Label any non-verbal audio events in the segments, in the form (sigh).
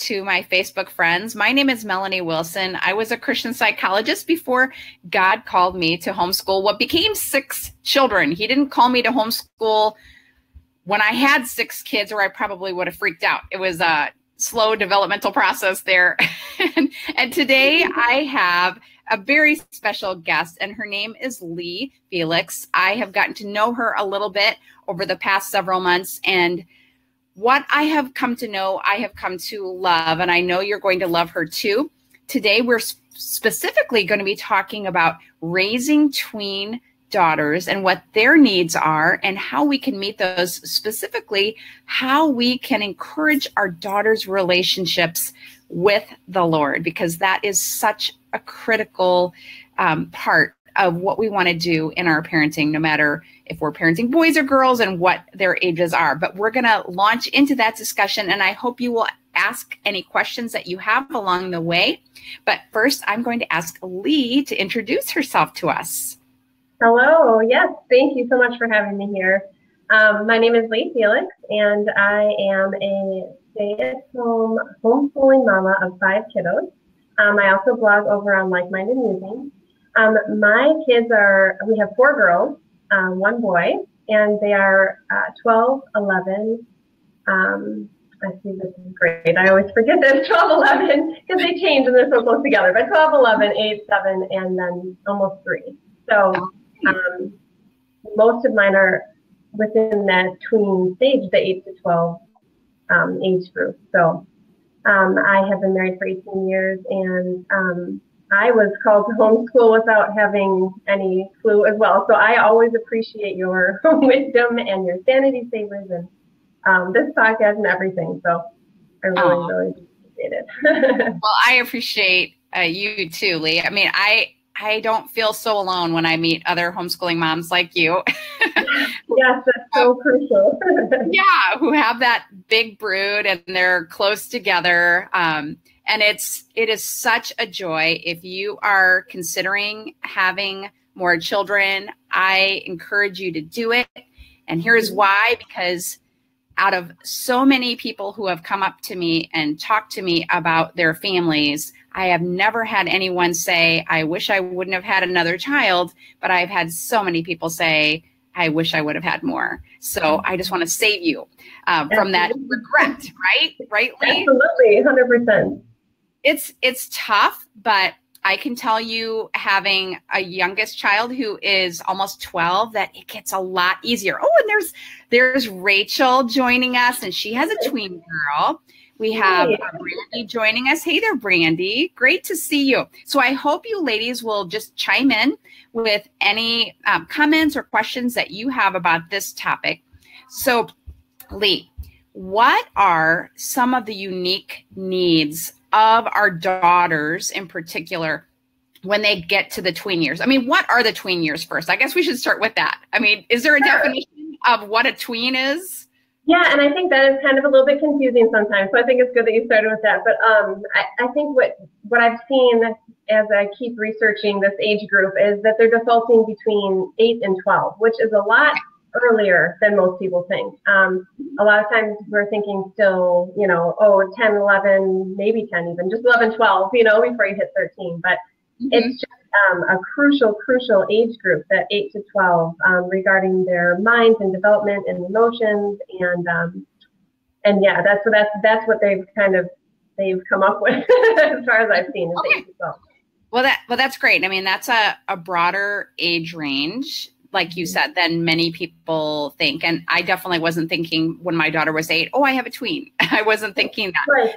to my Facebook friends. My name is Melanie Wilson. I was a Christian psychologist before God called me to homeschool what became six children. He didn't call me to homeschool when I had six kids, or I probably would have freaked out. It was a slow developmental process there. (laughs) and, and today I have a very special guest, and her name is Lee Felix. I have gotten to know her a little bit over the past several months, and what I have come to know, I have come to love, and I know you're going to love her too. Today, we're specifically going to be talking about raising tween daughters and what their needs are and how we can meet those specifically how we can encourage our daughters relationships with the lord because that is such a critical um, part of what we want to do in our parenting no matter if we're parenting boys or girls and what their ages are but we're going to launch into that discussion and i hope you will ask any questions that you have along the way but first i'm going to ask lee to introduce herself to us Hello. Yes, thank you so much for having me here. Um, my name is Lee Felix, and I am a stay-at-home homeschooling mama of five kiddos. Um, I also blog over on Like Minded Musing. Um, my kids are, we have four girls, um, one boy, and they are uh, 12, 11, um, I see this is great. I always forget this 12, 11, because they change and they're so close together, but 12, 11, 8, 7, and then almost 3. So um, most of mine are within that tween stage, the 8 to 12 um, age group. So um, I have been married for 18 years and um, I was called to homeschool without having any clue as well. So I always appreciate your (laughs) wisdom and your sanity savers and um, this podcast and everything. So I really, really appreciate it. (laughs) well, I appreciate uh, you too, Lee. I mean, I I don't feel so alone when I meet other homeschooling moms like you. (laughs) yes, that's so crucial. yeah, who have that big brood and they're close together. Um, and it's it is such a joy if you are considering having more children. I encourage you to do it. And here's mm-hmm. why because out of so many people who have come up to me and talked to me about their families, I have never had anyone say, I wish I wouldn't have had another child, but I've had so many people say, I wish I would have had more. So I just want to save you uh, from that regret, right? Right, Lee? Absolutely, 100%. It's, it's tough, but I can tell you, having a youngest child who is almost 12, that it gets a lot easier. Oh, and there's there's Rachel joining us, and she has a tween girl. We have hey. Brandy joining us. Hey there, Brandy. Great to see you. So I hope you ladies will just chime in with any um, comments or questions that you have about this topic. So, Lee, what are some of the unique needs of our daughters in particular when they get to the tween years? I mean, what are the tween years first? I guess we should start with that. I mean, is there a sure. definition of what a tween is? Yeah, and I think that is kind of a little bit confusing sometimes. So I think it's good that you started with that. But um, I, I think what what I've seen as I keep researching this age group is that they're defaulting between eight and twelve, which is a lot earlier than most people think. Um, a lot of times we're thinking still, you know, oh, 10, 11, maybe 10 even, just 11, 12, you know, before you hit 13. But mm-hmm. it's just um, a crucial, crucial age group, that 8 to 12, um, regarding their minds and development and emotions. And, um, and yeah, that's what, that's, that's what they've kind of, they've come up with (laughs) as far as I've seen. Okay. Well, that, well, that's great. I mean, that's a, a broader age range like you mm-hmm. said, than many people think. And I definitely wasn't thinking when my daughter was eight, oh, I have a tween. (laughs) I wasn't thinking that. Right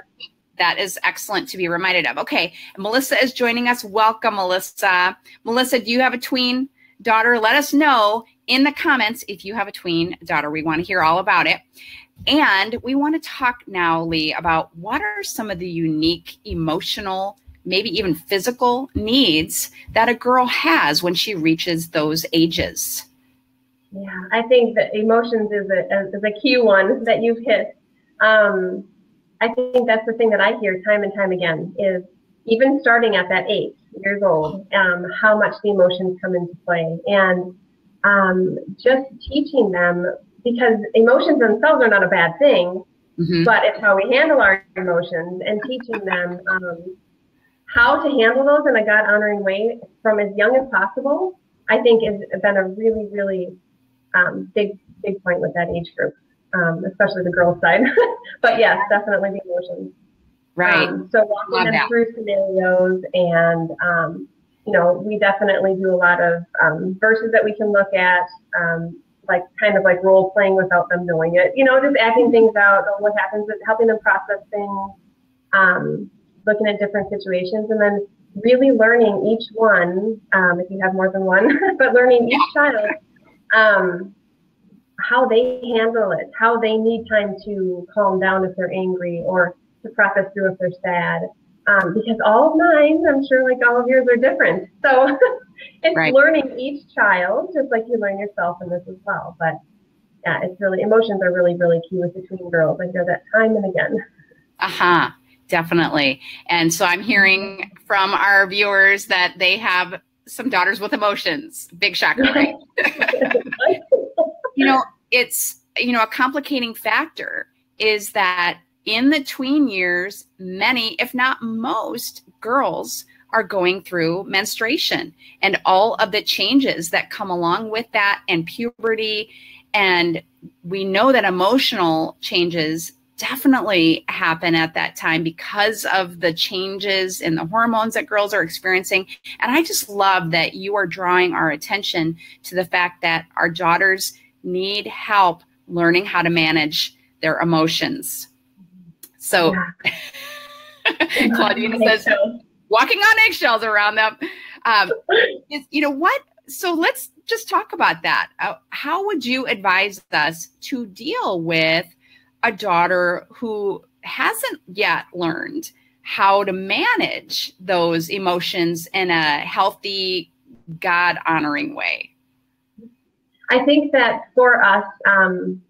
that is excellent to be reminded of. Okay, Melissa is joining us. Welcome, Melissa. Melissa, do you have a tween daughter? Let us know in the comments if you have a tween daughter. We want to hear all about it. And we want to talk now, Lee, about what are some of the unique emotional, maybe even physical needs that a girl has when she reaches those ages. Yeah, I think that emotions is a, is a key one that you've hit. Um, I think that's the thing that I hear time and time again is even starting at that eight years old, um, how much the emotions come into play. And um, just teaching them, because emotions themselves are not a bad thing, mm-hmm. but it's how we handle our emotions and teaching them um, how to handle those in a God honoring way from as young as possible. I think has been a really, really um, big, big point with that age group, um, especially the girls' side. (laughs) but yes, definitely the emotions. Right. Um, so walking Love them that. through scenarios and um, you know, we definitely do a lot of um, verses that we can look at, um, like kind of like role playing without them knowing it. You know, just acting things out, what happens, with helping them process things, um, looking at different situations, and then really learning each one, um, if you have more than one, (laughs) but learning each child um, how they handle it, how they need time to calm down if they're angry or to process through if they're sad um, because all of mine, I'm sure like all of yours are different. So (laughs) it's right. learning each child, just like you learn yourself in this as well. But yeah, it's really, emotions are really, really key with between girls. I hear that time and again. Uh huh. Definitely. And so I'm hearing from our viewers that they have some daughters with emotions. Big shocker, right? (laughs) (laughs) you know, it's, you know, a complicating factor is that in the tween years, many, if not most, girls are going through menstruation and all of the changes that come along with that and puberty. And we know that emotional changes definitely happen at that time because of the changes in the hormones that girls are experiencing. And I just love that you are drawing our attention to the fact that our daughters need help learning how to manage their emotions. So yeah. (laughs) Claudine says, walking on eggshells around them. Um, is, you know what? So let's just talk about that. Uh, how would you advise us to deal with a daughter who hasn't yet learned how to manage those emotions in a healthy, God honoring way? I think that for us, um,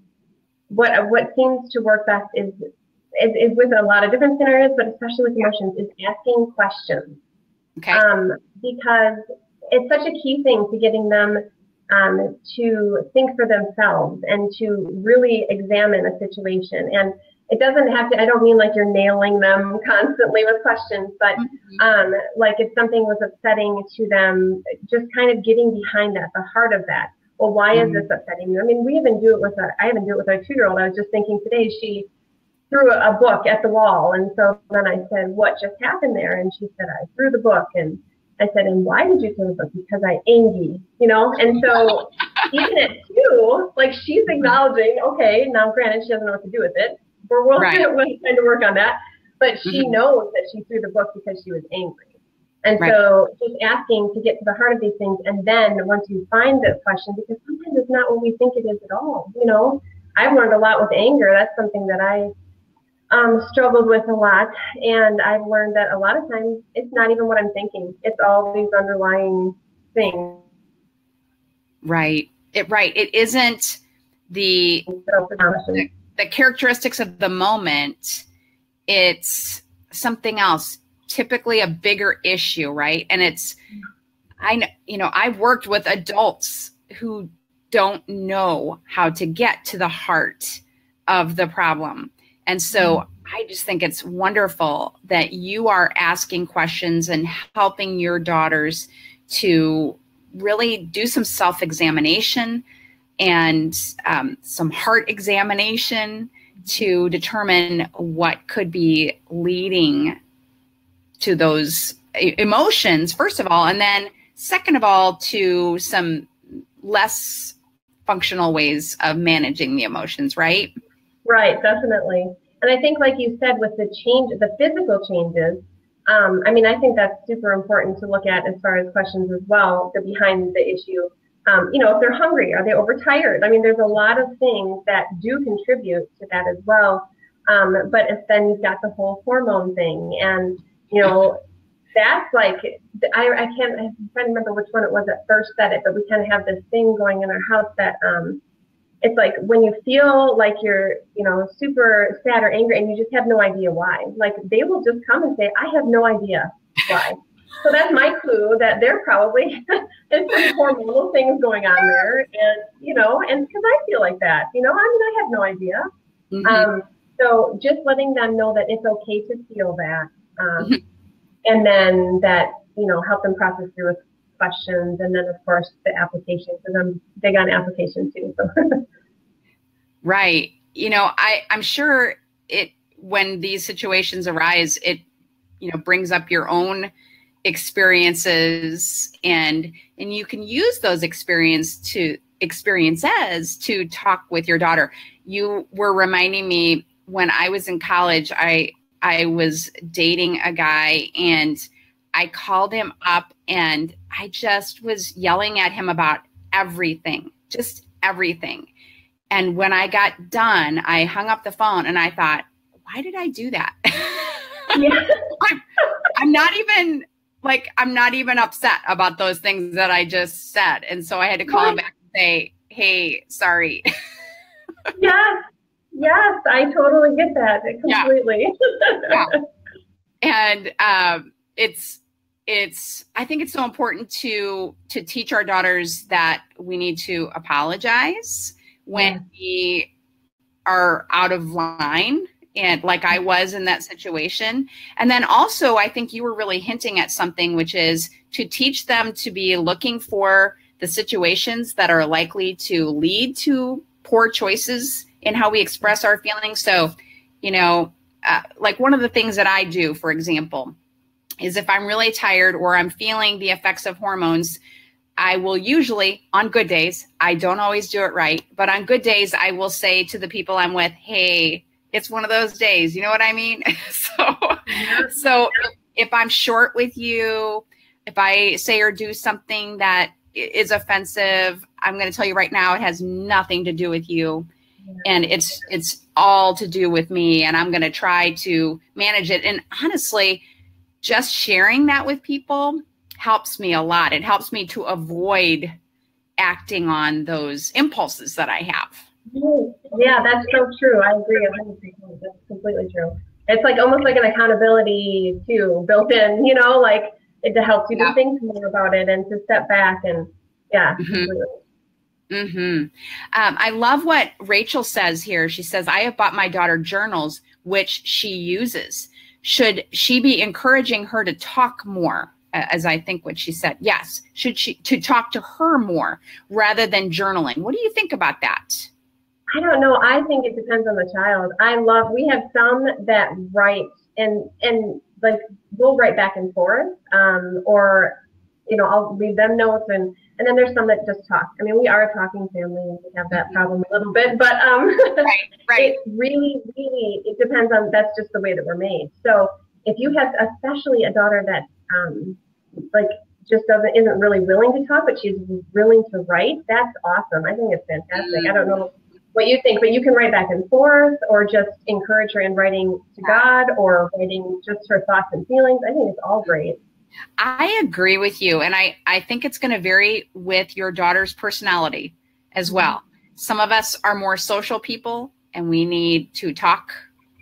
what what seems to work best is is, is with a lot of different scenarios, but especially with emotions, is asking questions. Okay. Um, because it's such a key thing to getting them um, to think for themselves and to really examine a situation. And it doesn't have to, I don't mean like you're nailing them (laughs) constantly with questions, but mm-hmm. um, like if something was upsetting to them, just kind of getting behind that, the heart of that. Well, why mm-hmm. is this upsetting you? I mean, we even do it with our, I even do it with our two year old. I was just thinking today, she, threw a book at the wall. And so then I said, What just happened there? And she said, I threw the book. And I said, And why did you throw the book? Because I angry, you know? And so (laughs) even at two, like she's acknowledging, okay, now granted, she doesn't know what to do with it. We're, we're right. trying to work on that. But she mm-hmm. knows that she threw the book because she was angry. And right. so just asking to get to the heart of these things. And then once you find the question, because sometimes it's not what we think it is at all, you know? I've learned a lot with anger. That's something that I um, struggled with a lot. And I've learned that a lot of times it's not even what I'm thinking, it's all these underlying things. Right. It right. It isn't the, the, the characteristics of the moment. It's something else, typically a bigger issue, right? And it's I know, you know, I've worked with adults who don't know how to get to the heart of the problem. And so mm-hmm. I just think it's wonderful that you are asking questions and helping your daughters to really do some self examination and um, some heart examination to determine what could be leading to those emotions, first of all, and then second of all, to some less functional ways of managing the emotions, right? Right, definitely. And I think, like you said, with the change, the physical changes, um, I mean, I think that's super important to look at as far as questions as well, the behind the issue. Um, you know, if they're hungry, are they overtired? I mean, there's a lot of things that do contribute to that as well. Um, but if then you've got the whole hormone thing, and you know, that's like I, I can't trying to remember which one it was that first said it, but we kind of have this thing going in our house that um, it's like when you feel like you're, you know, super sad or angry and you just have no idea why. Like they will just come and say, I have no idea why. so that's my clue that they're probably (laughs) there's some hormonal things going on there. And, you know, and because I feel like that, you know, I mean, I have no idea. Mm-hmm. Um, So just letting them know that it's okay to feel that. Um, mm-hmm. And then that, you know, help them process through with questions. And then, of course, the application, because I'm big on application too. So. (laughs) right. You know, I, I'm sure it, when these situations arise, it, you know, brings up your own experiences and and you can use those experience to experiences to talk with your daughter you were reminding me when i was in college i i was dating a guy and i called him up and i just was yelling at him about everything just everything and when i got done i hung up the phone and i thought why did i do that yeah. (laughs) I'm, I'm not even like I'm not even upset about those things that I just said. And so I had to call him back and say, hey, sorry. (laughs) yes, yes, I totally get that completely. Yeah. (laughs) yeah. And um, it's it's I think it's so important to to teach our daughters that we need to apologize when yeah. we are out of line and like I was in that situation. And then also, I think you were really hinting at something, which is to teach them to be looking for the situations that are likely to lead to poor choices in how we express our feelings. So, you know, uh, like one of the things that I do, for example, is if I'm really tired or I'm feeling the effects of hormones, I will usually, on good days, I don't always do it right, but on good days, I will say to the people I'm with, hey, it's one of those days. You know what I mean? (laughs) so, mm-hmm. so if, I'm short with you, if I say or do something that is offensive, I'm going to tell you right now, it has nothing to do with you. And it's it's all to do with me, and I'm going to try to manage it. And honestly, just sharing that with people helps me a lot. It helps me to avoid acting on those impulses that I have. Yeah, that's so true. I agree. That's completely true. It's like almost like an accountability too, built in. You know, like it helps you yeah. to think more about it and to step back and yeah. Mm-hmm. Mm-hmm. Um, I love what Rachel says here. She says, I have bought my daughter journals, which she uses. Should she be encouraging her to talk more? As I think what she said. Yes. Should she to talk to her more rather than journaling? What do you think about that? I don't know. I think it depends on the child. I love. We have some that write and and like we'll write back and forth, um, or you know I'll leave them notes and and then there's some that just talk. I mean, we are a talking family. And we have that problem a little bit, but um, (laughs) right, right. it really, really it depends on. That's just the way that we're made. So if you have, especially a daughter that um, like just doesn't isn't really willing to talk, but she's willing to write, that's awesome. I think it's fantastic. Mm. I don't know what you think, but you can write back and forth or just encourage her in writing to God or writing just her thoughts and feelings. I think it's all great. I agree with you. And I, I think it's going to vary with your daughter's personality as well. Some of us are more social people and we need to talk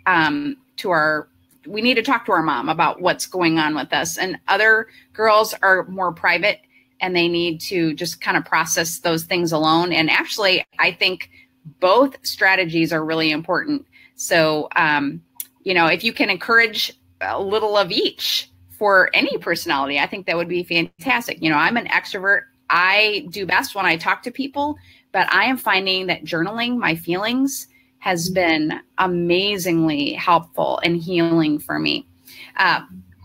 um, to our we need to talk to our mom about what's going on with us and other girls are more private and they need to just kind of process those things alone and actually i think both strategies are really important. So, um, you know, if you can encourage a little of each for any personality, I think that would be fantastic. You know, I'm an extrovert. I do best when I talk to people, but I am finding that journaling my feelings has been amazingly helpful and healing for me. Uh,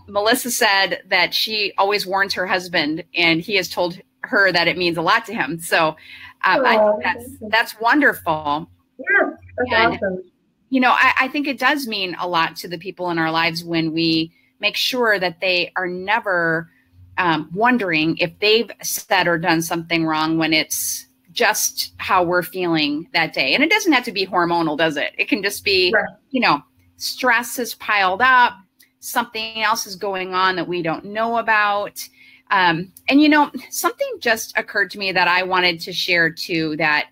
Melissa said that she always warns her husband, and he has told her that it means a lot to him. So um, that's that's wonderful. Yeah, that's and, awesome. You know, I, I think it does mean a lot to the people in our lives when we make sure that they are never um, wondering if they've said or done something wrong when it's just how we're feeling that day. And it doesn't have to be hormonal, does it? It can just be, right. you know, stress is piled up, something else is going on that we don't know about. Um, and you know, something just occurred to me that I wanted to share too that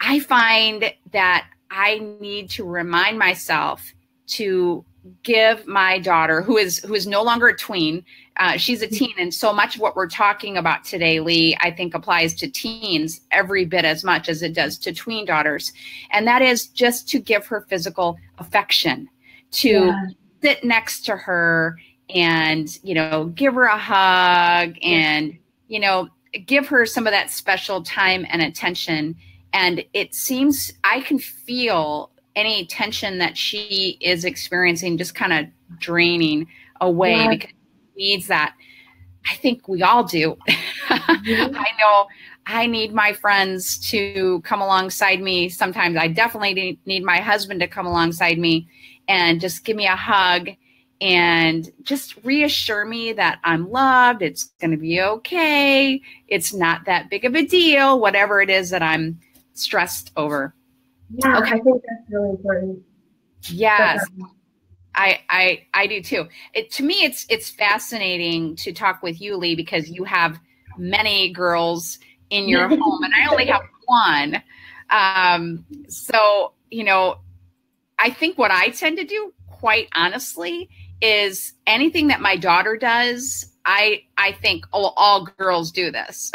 I find that I need to remind myself to give my daughter who is who is no longer a tween uh, she's a teen. And so much of what we're talking about today lee i think applies to teens every bit as much as it does to tween daughters. And that is just to give her physical affection to yeah. sit next to her and you know give her a hug and you know give her some of that special time and attention. And it seems i can feel any tension that she is experiencing just kind of draining away yeah. because she needs that. I think we all do. (laughs) Mm-hmm. I know I need my friends to come alongside me. Sometimes I definitely need my husband to come alongside me and just give me a hug and just reassure me that I'm loved. It's going to be okay. It's not that big of a deal, whatever it is that I'm stressed over. Yeah, okay. I think that's really important. Yes. I, I I do too. It to me it's it's fascinating to talk with you, Lee, because you have many girls in your (laughs) home and I only have one. Um, so, you know, I think what I tend to do, quite honestly, is anything that my daughter does, I I think, oh, all girls do this.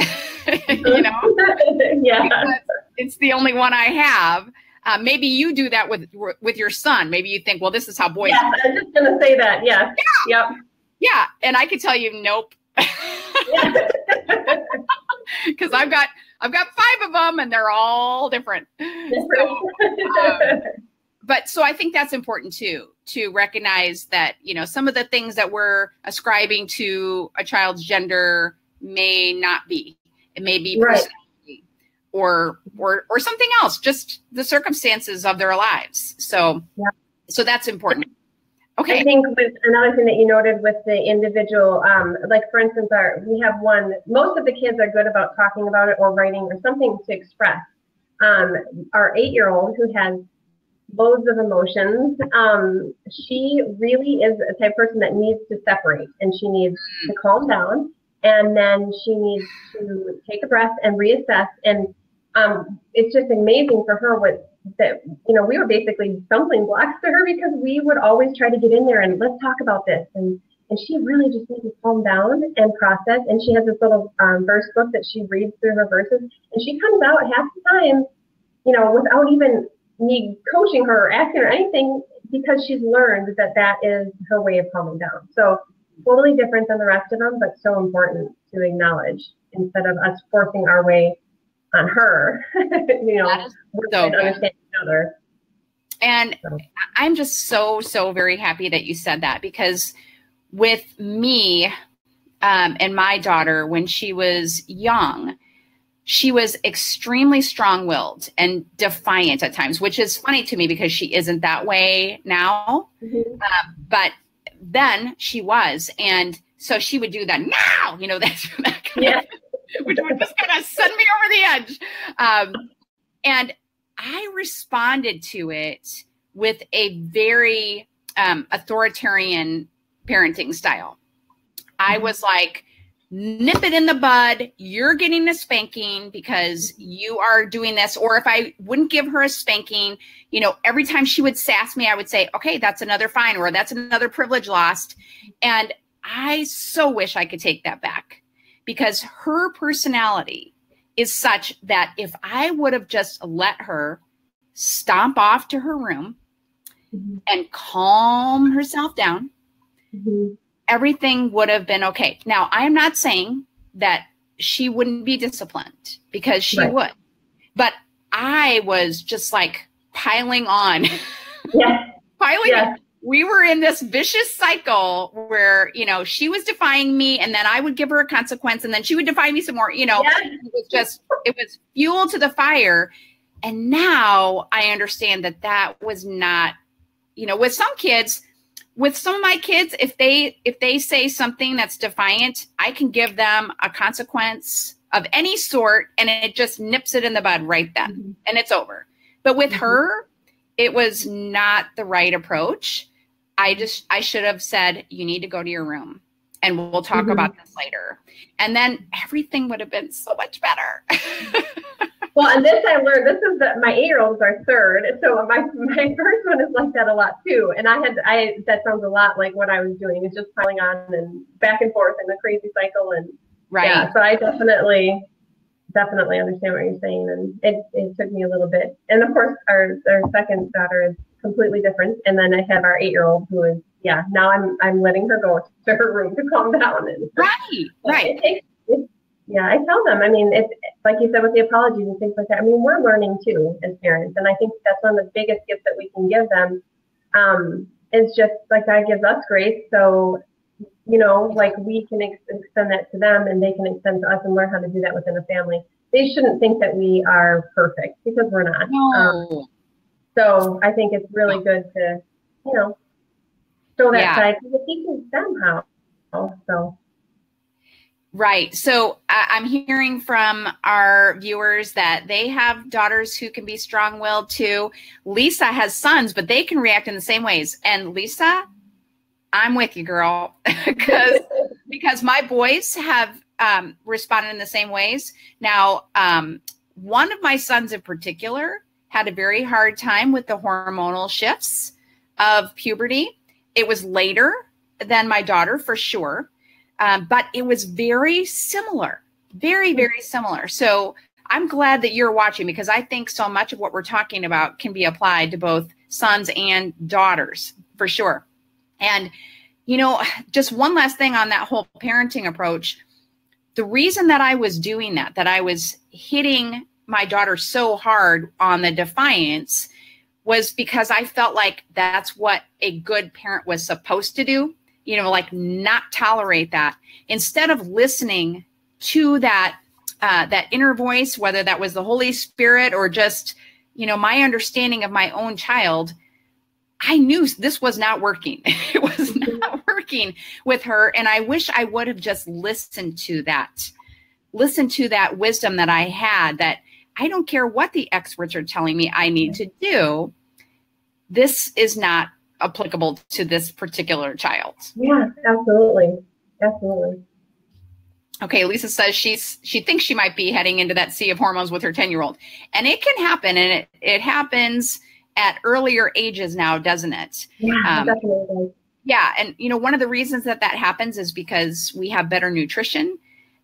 (laughs) you know? (laughs) yeah. Because it's the only one I have. Uh, maybe you do that with with your son. Maybe you think, well, this is how boys. Yeah, I'm just gonna say that. Yeah. Yeah. Yep. Yeah, and I can tell you, nope. (laughs) (laughs) Because I've got I've got five of them, and they're all different. So, um, (laughs) but so I think that's important too to recognize that you know some of the things that we're ascribing to a child's gender may not be. It may be right or or or something else just the circumstances of their lives. So yeah. so that's important. Okay. I think with another thing that you noted with the individual um, like for instance our we have one most of the kids are good about talking about it or writing or something to express. Um, our eight year old who has loads of emotions um, she really is a type of person that needs to separate and she needs to calm down and then she needs to take a breath and reassess and um, it's just amazing for her what that you know we were basically stumbling blocks to her because we would always try to get in there and let's talk about this. And and she really just needs to calm down and process. And she has this little um, verse book that she reads through her verses. And she comes out half the time you know without even me coaching her or asking her anything because she's learned that that is her way of calming down. So totally different than the rest of them but so important to acknowledge instead of us forcing our way on her. (laughs) you know, so understand each other. And so. I'm just so so very happy that you said that because with me um, and my daughter when she was young, she was extremely strong willed and defiant at times, which is funny to me because she isn't that way now. Mm-hmm. Um, but then she was. And so she would do that now, you know, that's (laughs) that yeah. (laughs) which would just kind of send me over the edge. Um, and I responded to it with a very um, authoritarian parenting style. I mm-hmm. was like, nip it in the bud. You're getting a spanking because you are doing this. Or if I wouldn't give her a spanking, you know, every time she would sass me, I would say, okay, that's another fine or that's another privilege lost. And I so wish I could take that back because her personality is such that if I would have just let her stomp off to her room mm-hmm. and calm herself down, mm-hmm. everything would have been okay. Now, I am not saying that she wouldn't be disciplined because she right. would, but I was just like piling on. (laughs) Yeah. piling yeah. on we were in this vicious cycle where you know she was defying me and then i would give her a consequence and then she would defy me some more you know yes. it was just it was fuel to the fire and now i understand that that was not you know with some kids with some of my kids if they if they say something that's defiant i can give them a consequence of any sort and it just nips it in the bud right then mm-hmm. and it's over but with mm-hmm. her it was not the right approach I just I should have said you need to go to your room and we'll talk mm-hmm. about this later. And then everything would have been so much better. (laughs) well, and this I learned. This is that my eight-year-olds are third, so my my first one is like that a lot too. And I had I that sounds a lot like what I was doing is just piling on and back and forth in the crazy cycle. And right. Yeah, so I definitely definitely understand what you're saying, and it it took me a little bit. And of course, our our second daughter is completely different. And then I have our eight-year-old who is yeah. Now I'm I'm letting her go (laughs) to her room to calm down. And (laughs) right, right. It takes yeah, I tell them. I mean, it's like you said with the apologies and things like that. I mean, we're learning too as parents, and I think that's one of the biggest gifts that we can give them. Um, is just like God gives us grace, so you know, like we can ex- extend that to them, and they can extend to us, and learn how to do that within a family. They shouldn't think that we are perfect because we're not. No. Um, so I think it's really good to, you know, show that yeah. side because it teaches them how. So Right. So I'm hearing from our viewers that they have daughters who can be strong willed too. Lisa has sons, but they can react in the same ways. And Lisa, I'm with you, girl, (laughs) because (laughs) because my boys have um, responded in the same ways. Now, um, one of my sons in particular had a very hard time with the hormonal shifts of puberty. It was later than my daughter for sure um, but it was very similar, very, very similar. So I'm glad that you're watching because I think so much of what we're talking about can be applied to both sons and daughters for sure. And, you know, just one last thing on that whole parenting approach. The reason that I was doing that, that I was hitting my daughter so hard on the defiance, was because I felt like that's what a good parent was supposed to do you know, like not tolerate that. Instead of listening to that uh, that inner voice, whether that was the Holy Spirit or just, you know, my understanding of my own child, I knew this was not working. (laughs) it was mm-hmm. not working with her. And I wish I would have just listened to that, listened to that wisdom that I had that I don't care what the experts are telling me I need to do. This is not applicable to this particular child. Yeah, absolutely. Absolutely. Okay, Lisa says she's she thinks she might be heading into that sea of hormones with her 10-year-old. And it can happen and it, it happens at earlier ages now, doesn't it? Yeah, um, definitely. Yeah, and you know one of the reasons that that happens is because we have better nutrition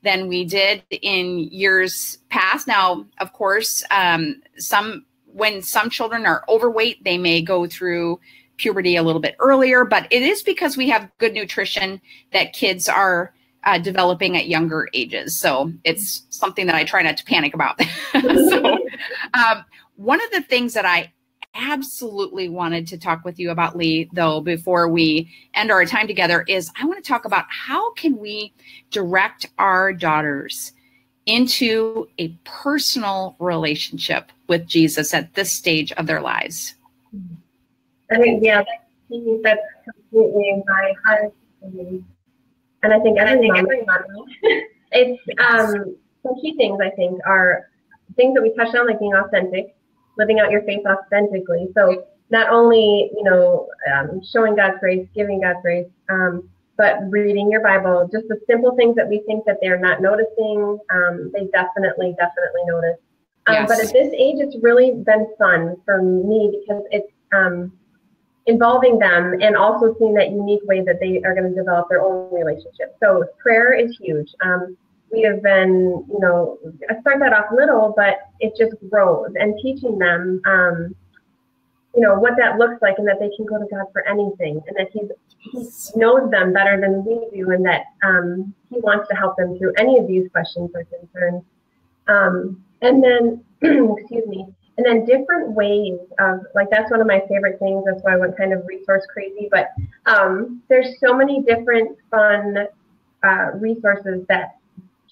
than we did in years past. Now, of course, um, some when some children are overweight, they may go through puberty a little bit earlier, but it is because we have good nutrition that kids are uh, developing at younger ages. So it's something that I try not to panic about. (laughs) so, (laughs) um, one of the things that I absolutely wanted to talk with you about lee though before we end our time together is i want to talk about how can we direct our daughters into a personal relationship with jesus at this stage of their lives. I think, yeah, that's completely my heart. And I think every mom, it's um, some key things I think are things that we touched on, like being authentic, living out your faith authentically. So not only, you know, um, showing God's grace, giving God's grace, um, but reading your Bible, just the simple things that we think that they're not noticing, um, they definitely, definitely notice. Um, yes. But at this age, it's really been fun for me because it's um, involving them and also seeing that unique way that they are going to develop their own relationship. So prayer is huge. Um, we have been, you know, I start that off little, but it just grows and teaching them, um, you know, what that looks like and that they can go to God for anything and that he's, he knows them better than we do and that um, he wants to help them through any of these questions or concerns. Um, and then, (clears throat) excuse me, and then different ways of like that's one of my favorite things that's why i went kind of resource crazy but um, there's so many different fun uh, resources that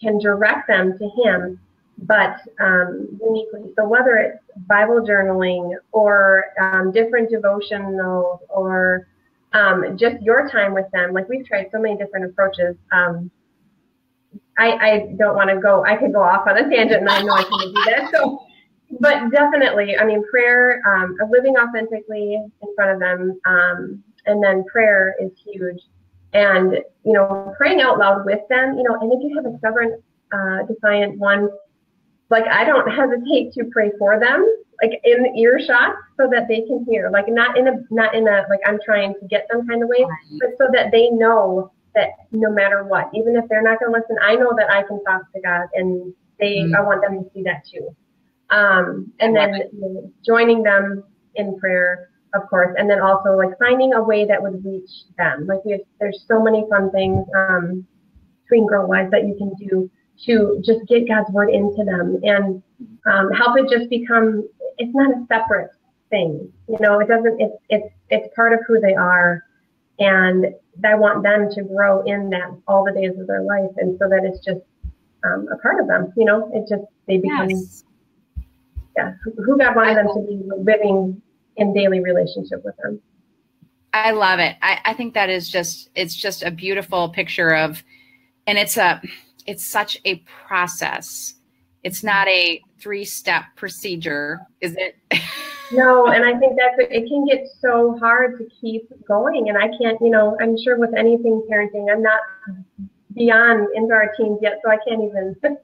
can direct them to him but um, uniquely so whether it's bible journaling or um, different devotionals or um, just your time with them like we've tried so many different approaches um, I, I don't want to go i could go off on a tangent and i know i can't do that so but definitely, I mean, prayer, um, living authentically in front of them, um, and then prayer is huge. And you know, praying out loud with them, you know, and if you have a stubborn, uh, defiant one, like I don't (laughs) hesitate to pray for them, like in earshot, so that they can hear. Like not in a not in a like I'm trying to get them kind of way, but so that they know that no matter what, even if they're not going to listen, I know that I can talk to God, and they mm-hmm. I want them to see that too. Um, and then you know, joining them in prayer, of course, and then also like finding a way that would reach them. Like have, there's so many fun things um, between Girl Wise that you can do to just get God's word into them and um, help it just become. It's not a separate thing, you know. It doesn't. It's it's it's part of who they are, and I want them to grow in that all the days of their life, and so that it's just um, a part of them. You know, it just they become. Yes. Yeah, who God wanted them to be living in daily relationship with them. I love it. I, I think that is just it's just a beautiful picture of, and it's a it's such a process. It's not a three step procedure, is it? (laughs) no, and I think that's it can get so hard to keep going. And I can't, you know, I'm sure with anything parenting, I'm not beyond into our teens yet, so I can't even (laughs)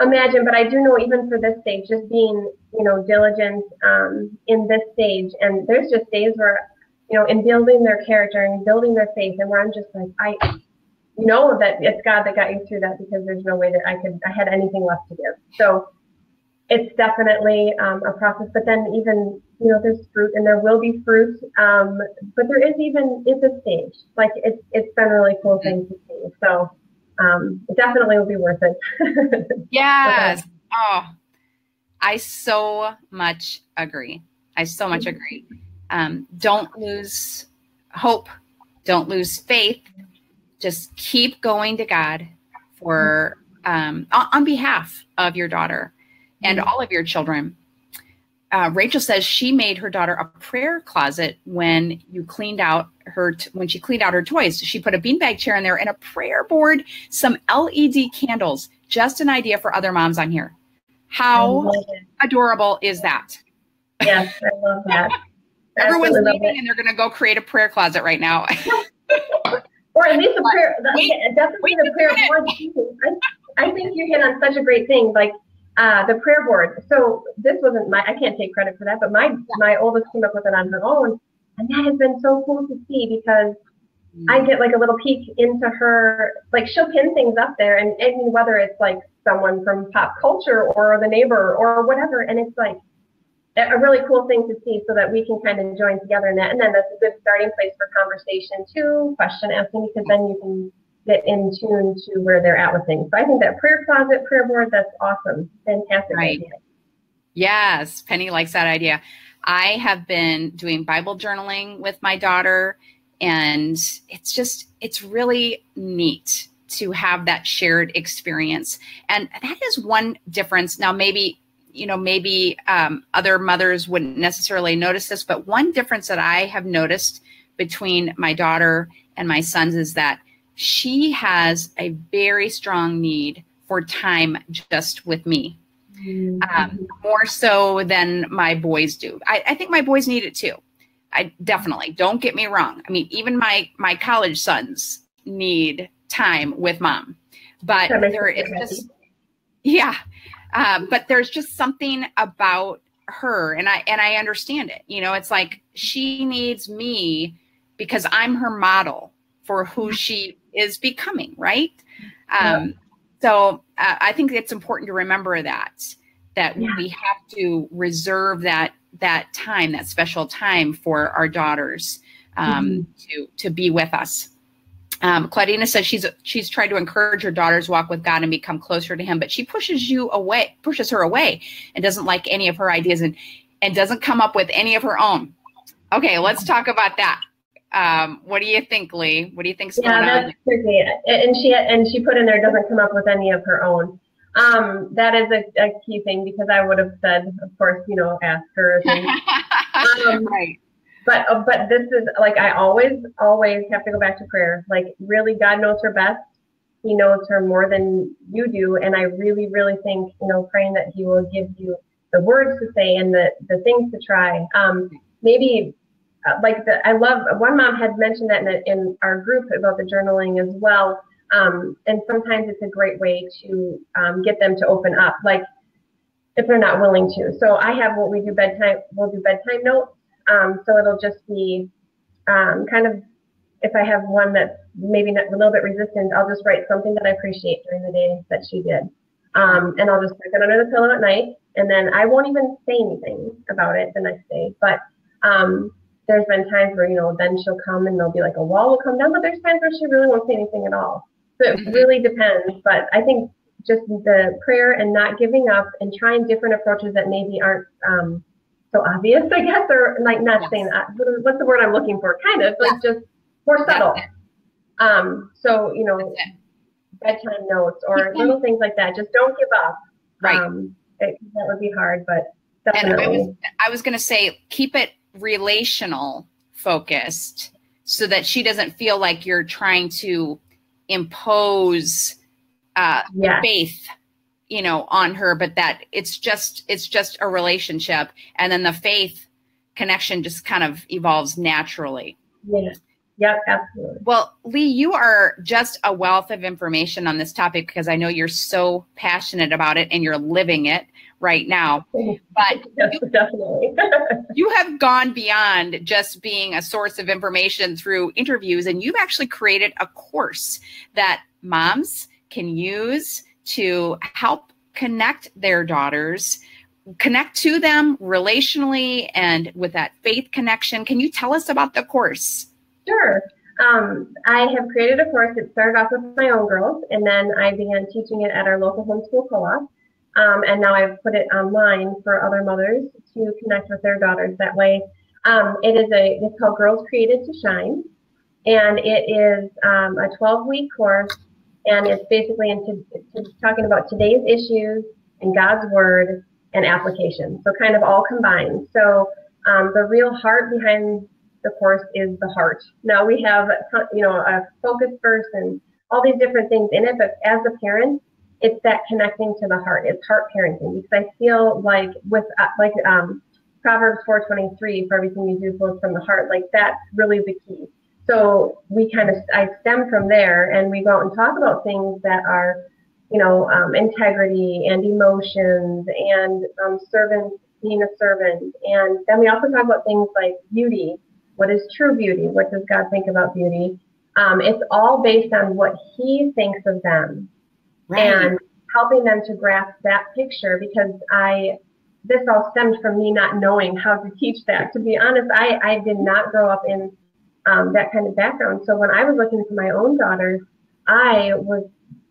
imagine. But I do know even for this stage, just being, you know, diligent um, in this stage, and there's just days where, you know, in building their character and building their faith, and where I'm just like, I know that it's God that got you through that because there's no way that I could I had anything left to give. So it's definitely um, a process. But then even you know there's fruit and there will be fruit, um, but there is even it's a stage. Like it's it's been a really cool thing to see. So um, it definitely will be worth it. (laughs) yes. oh, I so much agree. I so much agree. Um, don't lose hope. Don't lose faith just keep going to God for um, on behalf of your daughter and all of your children. Uh, Rachel says she made her daughter a prayer closet when you cleaned out her t- when she cleaned out her toys. She put a beanbag chair in there and a prayer board, some LED candles. Just an idea for other moms on here. How adorable is that? Yes, I love that. (laughs) Everyone's leaving and they're going to go create a prayer closet right now. (laughs) Or at least a prayer, wait, definitely the prayer board. I, I think you hit on such a great thing, like uh, the prayer board. So this wasn't my, I can't take credit for that, but my, my oldest came up with it on her own. And that has been so cool to see because mm. I get like a little peek into her, like she'll pin things up there and, and whether it's like someone from pop culture or the neighbor or whatever. And it's like, a really cool thing to see so that we can kind of join together in that. And then that's a good starting place for conversation too, question asking, because then you can get in tune to where they're at with things. So I think that prayer closet, prayer board, that's awesome. Fantastic right. idea. Yes, Penny likes that idea. I have been doing Bible journaling with my daughter, and it's just, it's really neat to have that shared experience. And that is one difference. Now, maybe you know, maybe um, other mothers wouldn't necessarily notice this, but one difference that I have noticed between my daughter and my sons is that she has a very strong need for time just with me. Um, more so than my boys do. I, I think my boys need it too. I definitely don't get me wrong. I mean, even my my college sons need time with mom, but there is just yeah, um, but there's just something about her and I and I understand it. You know, it's like she needs me because I'm her model for who she is becoming, right? Um, yeah. So uh, I think it's important to remember that that yeah. we have to reserve that that time, that special time for our daughters um, mm-hmm. to to be with us. Um, Claudina says she's she's tried to encourage her daughter's walk with God and become closer to Him, but she pushes you away, pushes her away, and doesn't like any of her ideas and and doesn't come up with any of her own. Okay, let's talk about that. Um, what do you think, Lee? What do you think's yeah, that's on? tricky. And she and she put in there doesn't come up with any of her own. Um, that is a, a, key thing because I would have said, of course, you know, ask her. (laughs) um, right but uh, but this is like I always always have to go back to prayer. Like really, God knows her best. He knows her more than you do, and I really really think you know praying that He will give you the words to say and the the things to try. Um, maybe uh, like the I love one mom had mentioned that in, a, in our group about the journaling as well. Um, and sometimes it's a great way to um, get them to open up. Like if they're not willing to. So I have what we do bedtime. We'll do bedtime notes. Um, so it'll just be um, kind of if I have one that's maybe not, a little bit resistant, I'll just write something that I appreciate during the day that she did. Um, and I'll just put it under the pillow at night. And then I won't even say anything about it the next day. But um, there's been times where, you know, then she'll come and there'll be like a wall will come down, but there's times where she really won't say anything at all. So it mm-hmm. really depends. But I think just the prayer and not giving up and trying different approaches that maybe aren't um, so obvious, I guess, or like not yes. saying, uh, what's the word I'm looking for? Kind of like just more subtle. Um, so, you know, bedtime notes or little things like that. Just don't give up. Right. Um, it, that would be hard, but definitely. And I was, I was going to say, keep it relational focused so that she doesn't feel like you're trying to impose uh, yes. faith you know on her but that it's just it's just a relationship and then the faith connection just kind of evolves naturally yeah Yep, absolutely. Well, Lee, you are just a wealth of information on this topic because I know you're so passionate about it and you're living it right now. But (laughs) yes, you, definitely. (laughs) you have gone beyond just being a source of information through interviews, and you've actually created a course that moms can use to help connect their daughters connect to them relationally and with that faith connection can you tell us about the course Sure. Um, I have created a course. It started off with my own girls, and then I began teaching it at our local homeschool co-op. Um, and now I've put it online for other mothers to connect with their daughters that way. Um, it is a it's called Girls Created to Shine, and it is um, a 12 week course, and it's basically into it's talking about today's issues and God's word and application. So kind of all combined. So um, the real heart behind the course is the heart. Now we have, you know, a focus verse and all these different things in it, but as a parent, it's that connecting to the heart. It's heart parenting because I feel like with uh, like um, Proverbs 4:23, for everything you do flows from the heart. Like that's really the key. So we kind of I stem from there, and we go out and talk about things that are, you know, um, integrity and emotions and um, servants being a servant, and then we also talk about things like beauty what is true beauty? What does God think about beauty? Um, it's all based on what He thinks of them, right. and helping them to grasp that picture. Because I, this all stemmed from me not knowing how to teach that. To be honest, I I did not grow up in um, that kind of background. So when I was looking for my own daughters, I was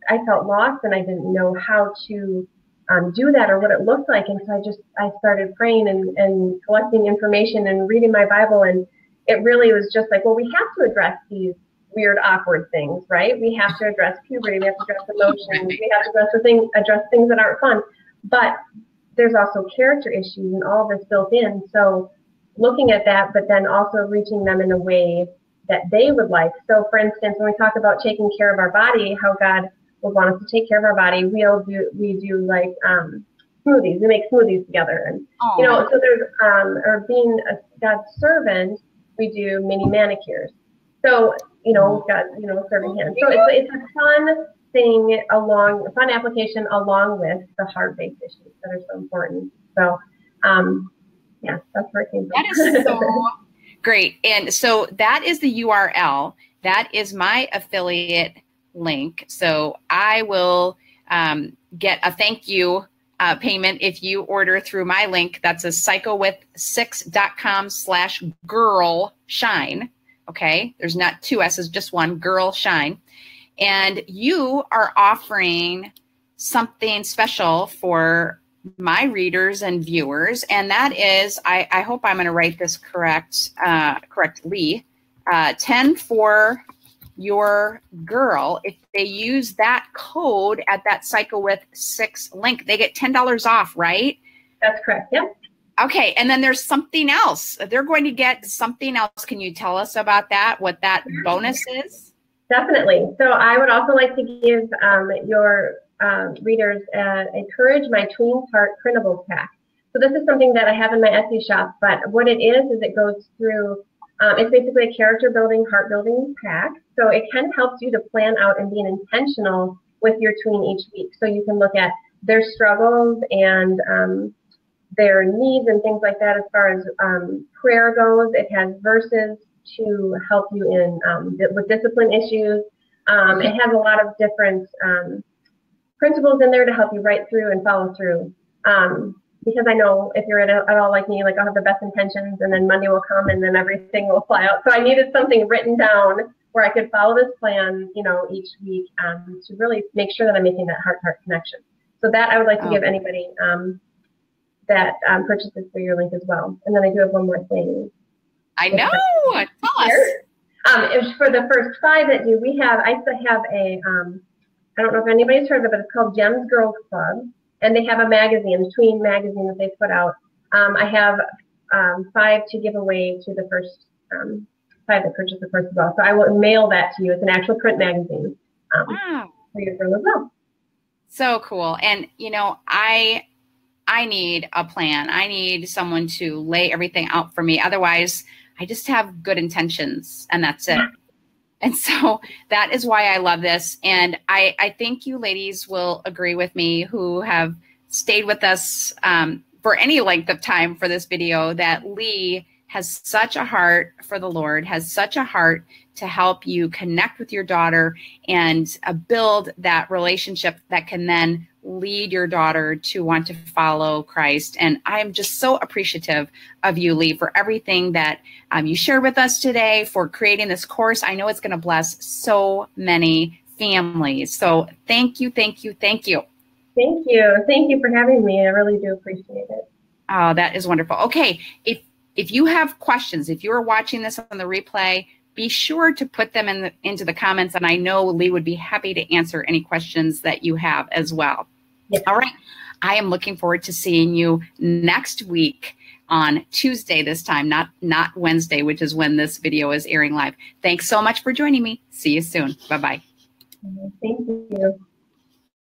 I felt lost and I didn't know how to um, do that or what it looked like. And so I just I started praying and, and collecting information and reading my Bible and it really was just like, well, we have to address these weird, awkward things, right? We have to address puberty, we have to address emotions, we have to address the thing, address things that aren't fun. But there's also character issues and all this built in. So looking at that, but then also reaching them in a way that they would like. So for instance, when we talk about taking care of our body, how God would want us to take care of our body, we'll do we do like um, smoothies. We make smoothies together, and Aww. you know, so there's um, or being a God's servant we do mini manicures. So, you know, we've got, you know, serving hands. So it's, it's a fun thing along, a fun application along with the heart-based issues that are so important. So, um, yeah, that's where it came from. That is so (laughs) great. And so that is the URL. That is my affiliate link. So I will um, get a thank you uh, payment if you order through my link. That's a psychowith6.com slash girl shine. Okay. There's not two S's, just one girl shine. And you are offering something special for my readers and viewers. And that is, I, I hope I'm going to write this correct, uh, correctly. Uh, 10 for your girl, if they use that code at that Psycho with Six link, they get $10 off, right? That's correct. Yep. Okay. And then there's something else. They're going to get something else. Can you tell us about that? What that bonus is? Definitely. So I would also like to give um, your um, readers uh, encourage my Tweens Heart printables pack. So this is something that I have in my Etsy shop, but what it is is it goes through um, it's basically a character building, heart building pack. So it kind of helps you to plan out and being intentional with your tween each week. So you can look at their struggles and um, their needs and things like that as far as um, prayer goes. It has verses to help you in um, with discipline issues. Um, it has a lot of different um, principles in there to help you write through and follow through. Um, because I know if you're at, a, at all like me, like I'll have the best intentions and then Monday will come and then everything will fly out. So I needed something written down where I could follow this plan, you know, each week um, to really make sure that I'm making that heart-to-heart connection. So that I would like to oh. give anybody um, that um, purchases through your link as well. And then I do have one more thing. I know. Tell us. Um, for the first five that do, we have, I have a, um, I don't know if anybody's heard of it, but it's called Gems Girls Club. And they have a magazine, a tween magazine that they put out. Um, I have um, five to give away to the first um, five that purchase the first as well. So I will mail that to you. It's an actual print magazine um, wow. for your girl as well. So cool. And, you know, I I need a plan. I need someone to lay everything out for me. Otherwise, I just have good intentions and that's it. And so that is why I love this. And I, I think you ladies will agree with me who have stayed with us um, for any length of time for this video that Lee has such a heart for the Lord, has such a heart to help you connect with your daughter and uh, build that relationship that can then lead your daughter to want to follow Christ. And I'm just so appreciative of you, Lee, for everything that um, you shared with us today, for creating this course. I know it's going to bless so many families. So thank you, thank you, thank you. Thank you. Thank you for having me. I really do appreciate it. Oh, that is wonderful. Okay. If if you have questions, if you are watching this on the replay, be sure to put them in the, into the comments. And I know Lee would be happy to answer any questions that you have as well. All right. I am looking forward to seeing you next week on Tuesday this time, not not Wednesday, which is when this video is airing live. Thanks so much for joining me. See you soon. Bye-bye. Thank you.